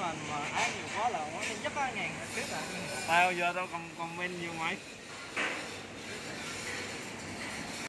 mà mà ái nhiều quá là nó giúp á ngàn trước à tao giờ tao còn còn men nhiều mày.